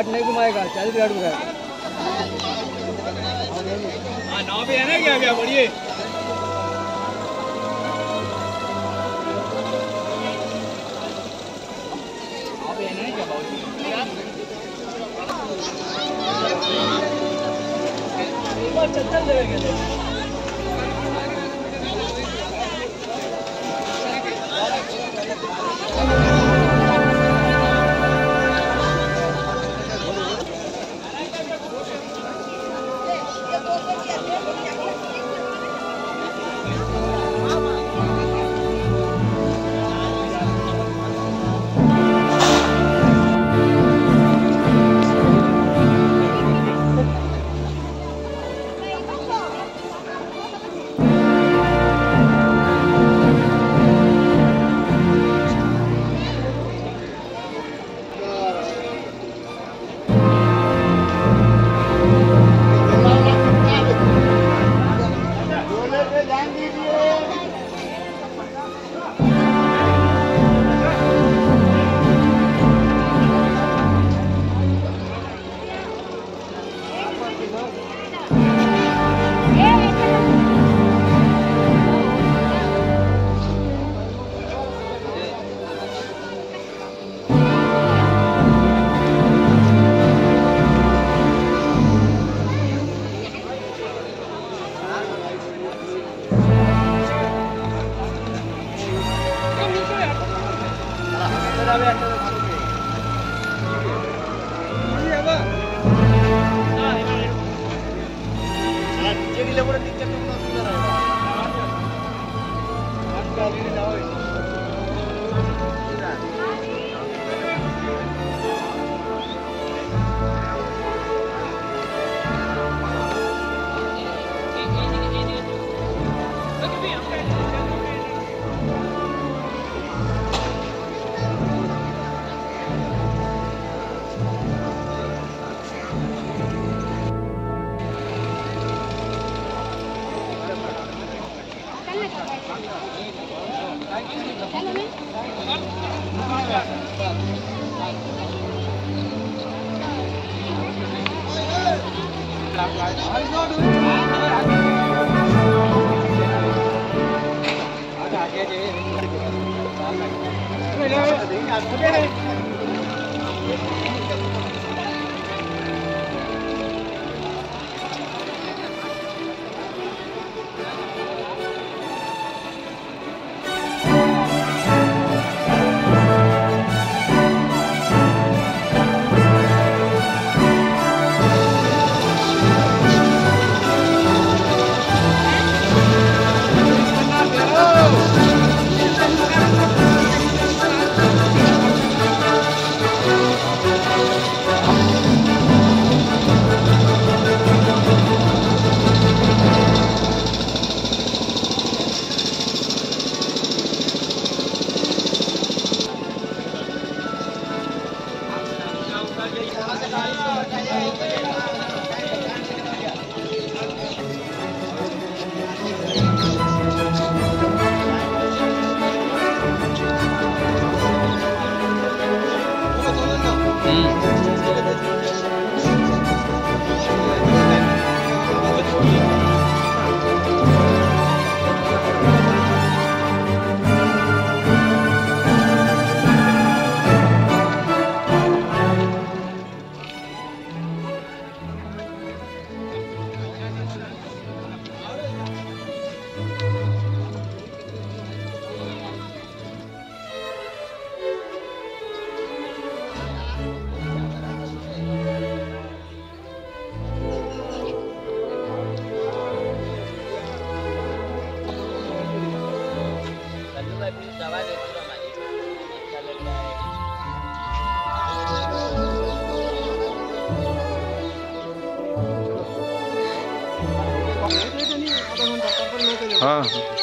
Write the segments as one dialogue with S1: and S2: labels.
S1: काट नहीं घुमाएगा चालीस गाड़ घुमाएगा
S2: नाव पे है ना क्या क्या बढ़िए
S3: हाँ।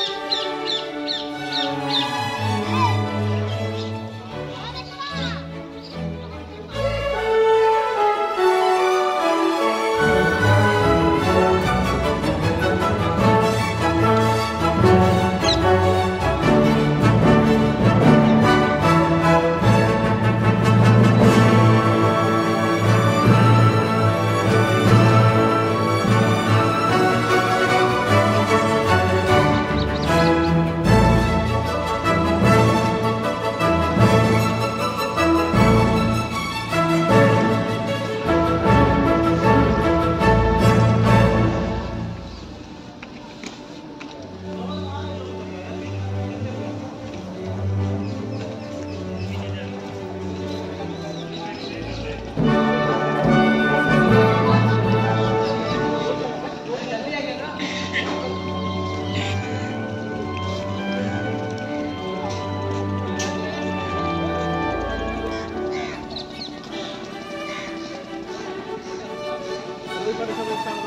S2: どうぞ。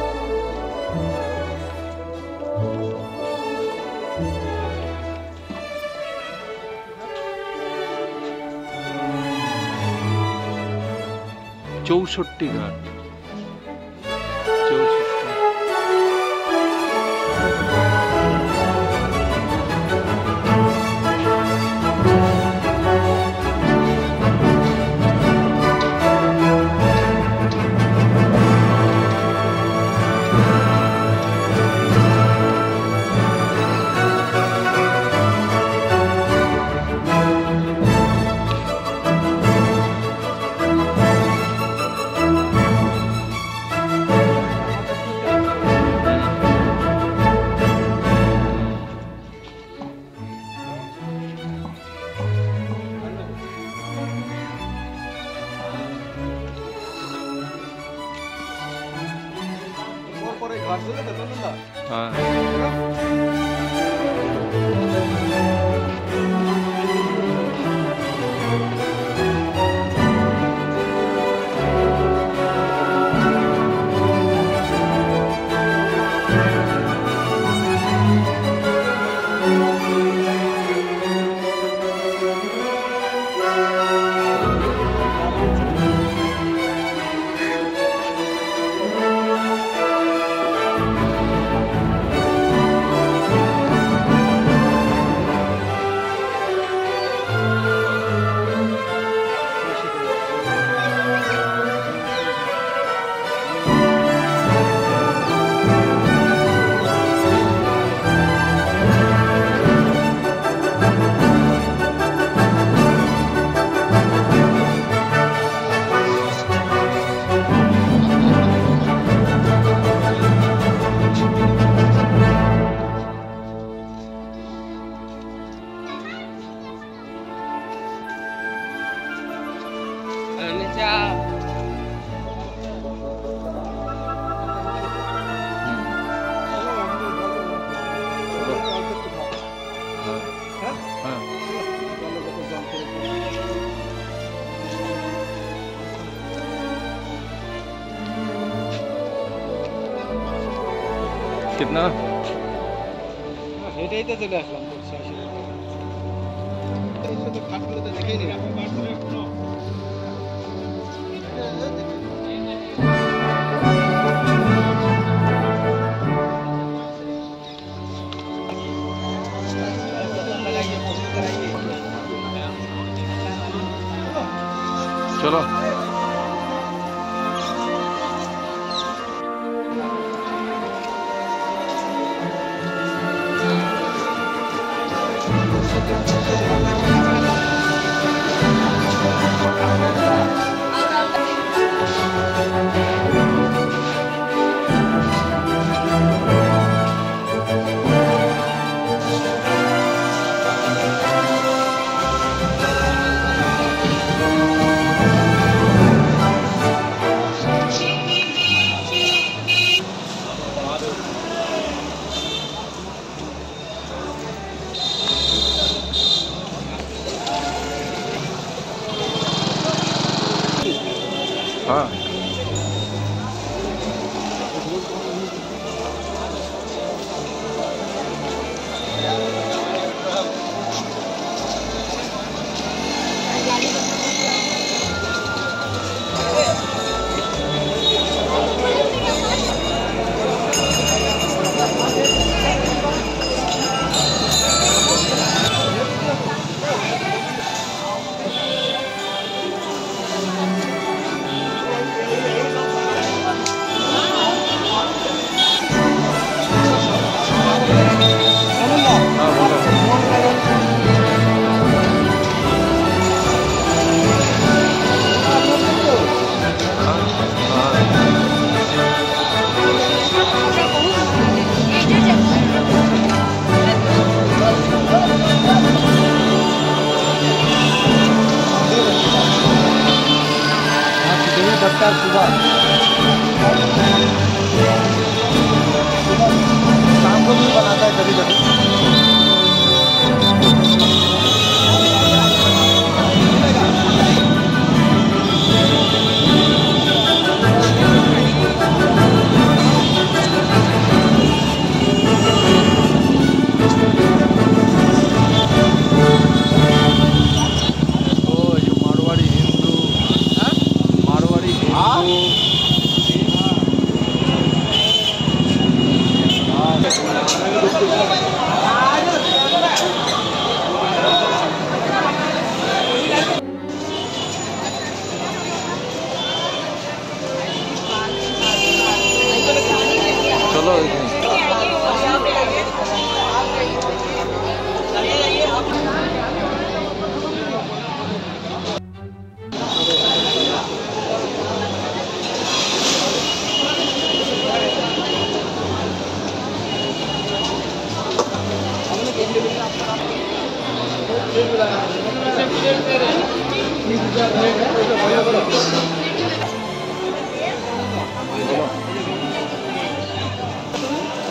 S2: চৌষট্টি গান
S3: 真正的真的。啊。
S2: হ্যাঁ হ্যাঁ হ্যাঁ कितना
S3: হেঁটেই তো চলে আসলাম সরাসরি। এই শুধু ঘাটগুলো তো দেখেই নিলাম।
S2: बच्चा सुबह शाम को भी बनाता है कभी कभी ನಾವು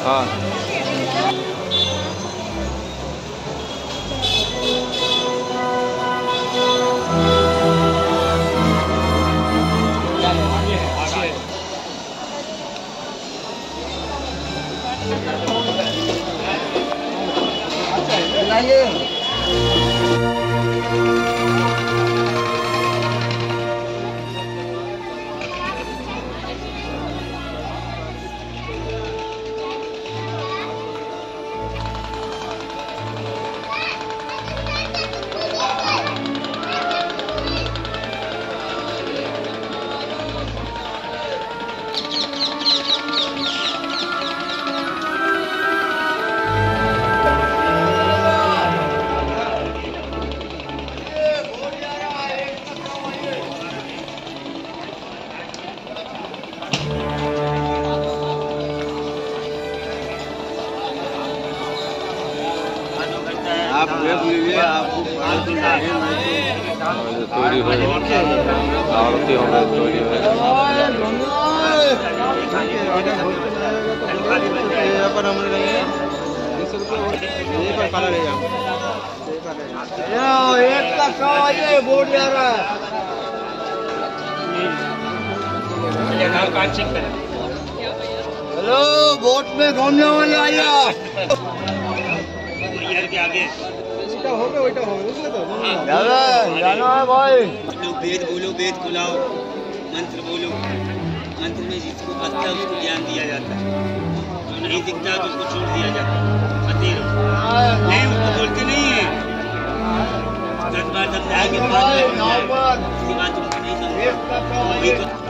S2: 啊。बोर्ड जा रहा है हेलो बोट में घूमने वाले आइए ওইটা হবে ওইটা হবে বুঝলে তো জানো है
S4: लोग वेद बोलो वेद बुलाओ मंत्र बोलो। मंत्र में जिसको बचता है उसको ज्ञान दिया जाता है। जो नहीं दिखता तो उसको छोड़ दिया जाता है। पते नहीं उसको बोलते नहीं है। दस बार समझाया के बाद उसके बाद तुमको नहीं समझे।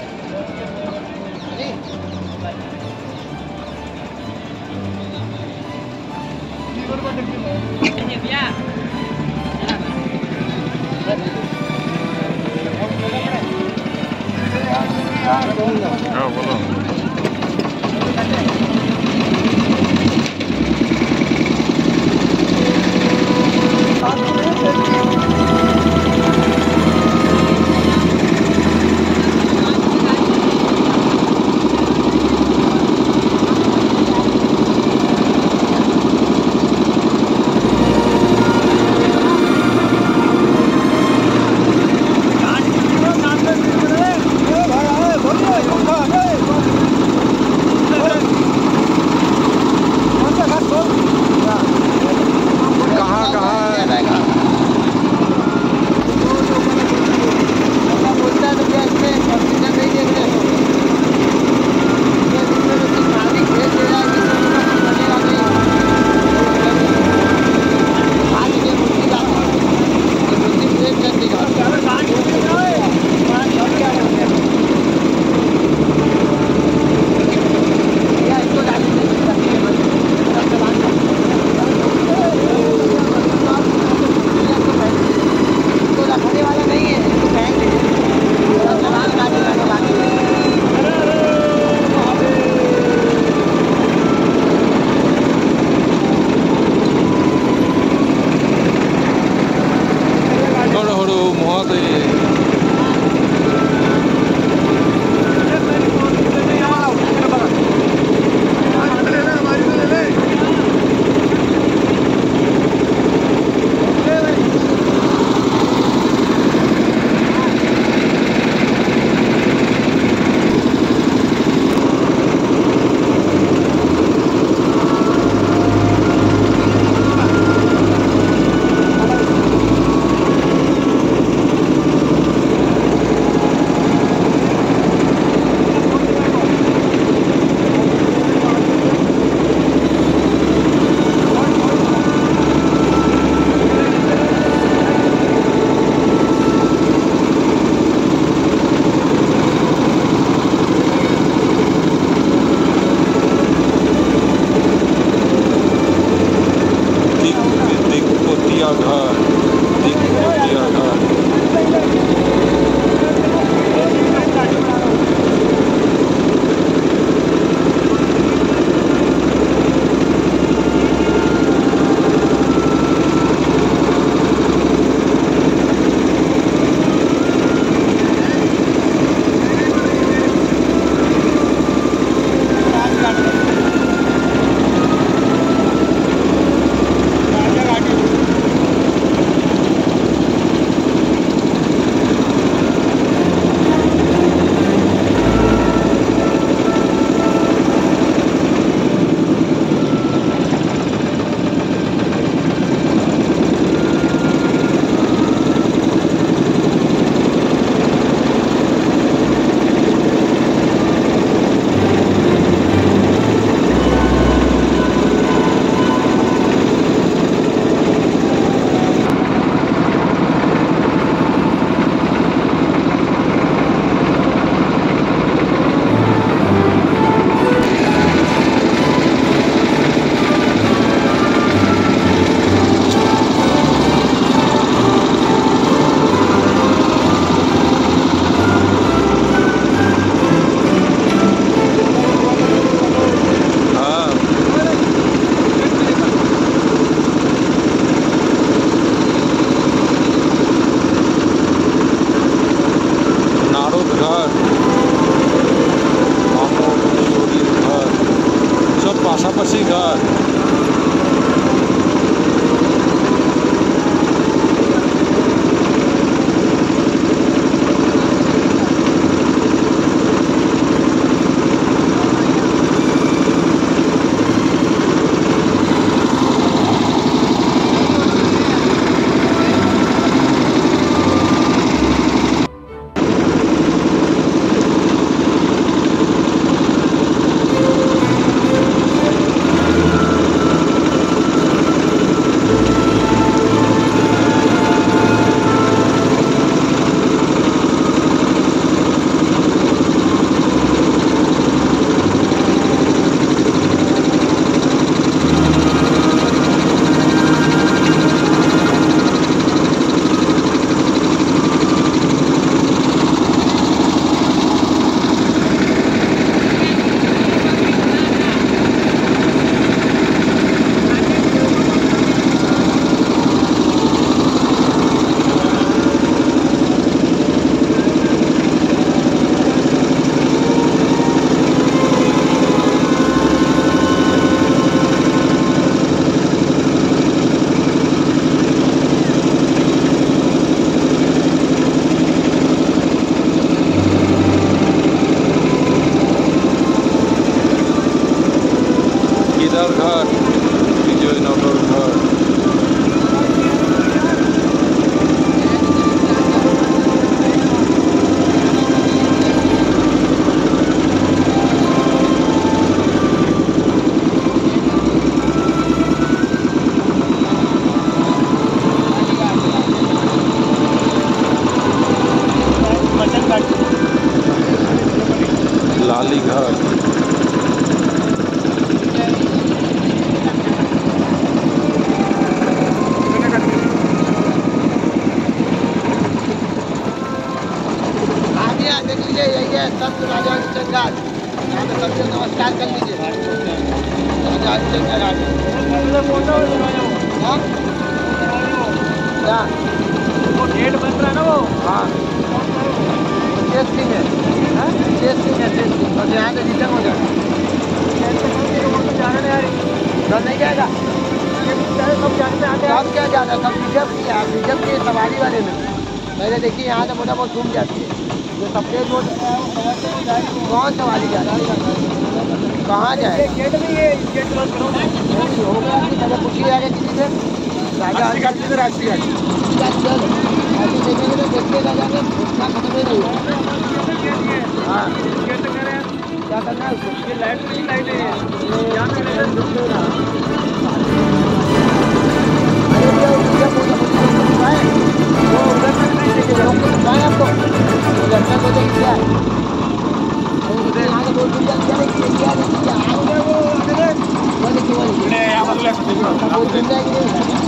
S3: Oh, well,
S2: क्या
S5: करना है उसको
S1: ये लाइट वाली लाइट है
S5: क्या करना है दुख हो
S6: रहा आपको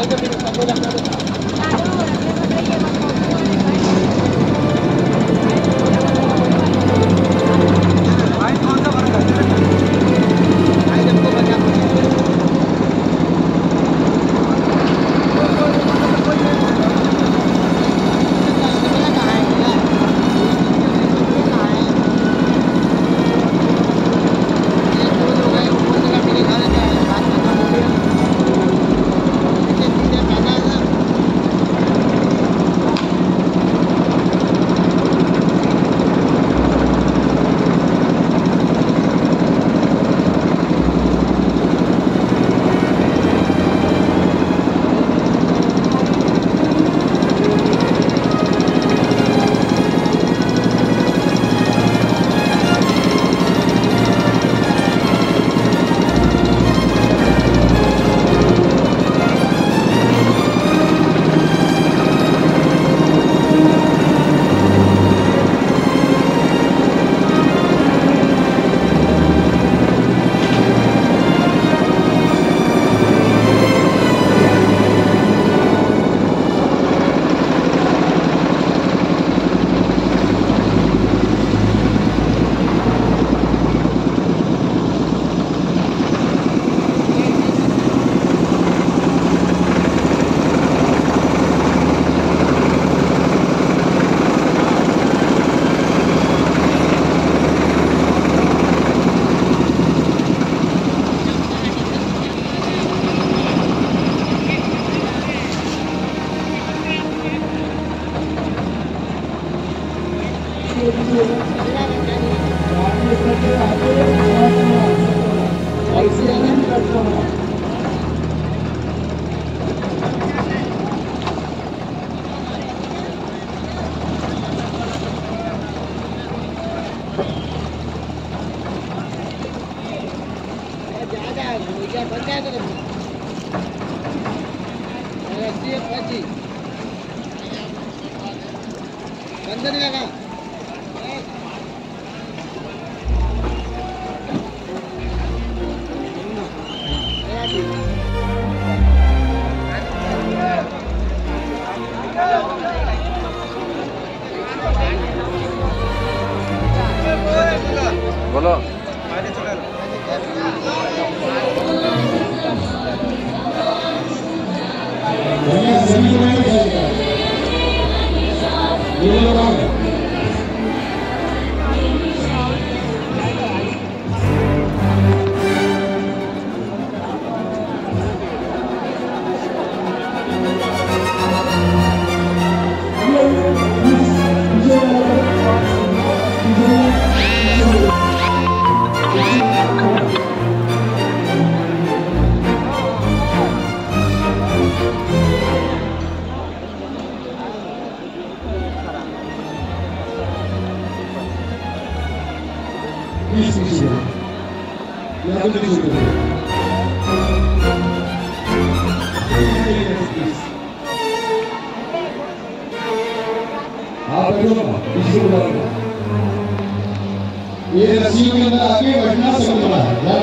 S6: 大丈夫ですか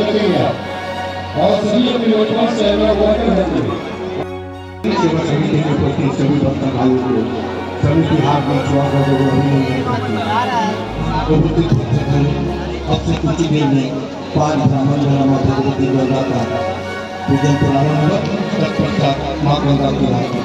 S6: रखिएगा और सभी अपने वर्तमान सहयोग वर्कर सेवा समिति के प्रति सभी भक्तों भाइयों को सभी बिहार में चुनाव का जो बहुत ही। अब से कुछ ही देर में पाँच ब्राह्मण द्वारा माता भगवती गंगा का पूजन प्रारंभ तत्पश्चात माँ गंगा की आरती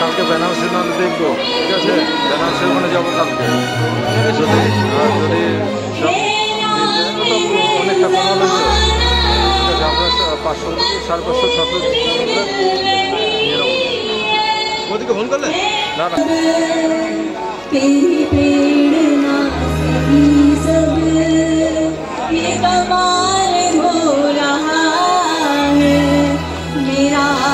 S3: কালকে বেনারসি নাহলে দেখবো ঠিক আছে বেনারসি ওখানে যাবো কালকে যদি আর যদি সব তো অনেকটা কম হলে পাঁচশো সাড়ে পাঁচশো ছশো মোদীকে ফোন করলে না না
S7: मेरा